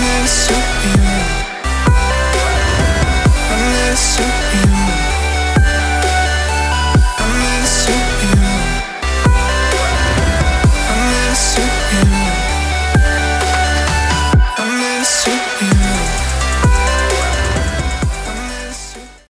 mess with you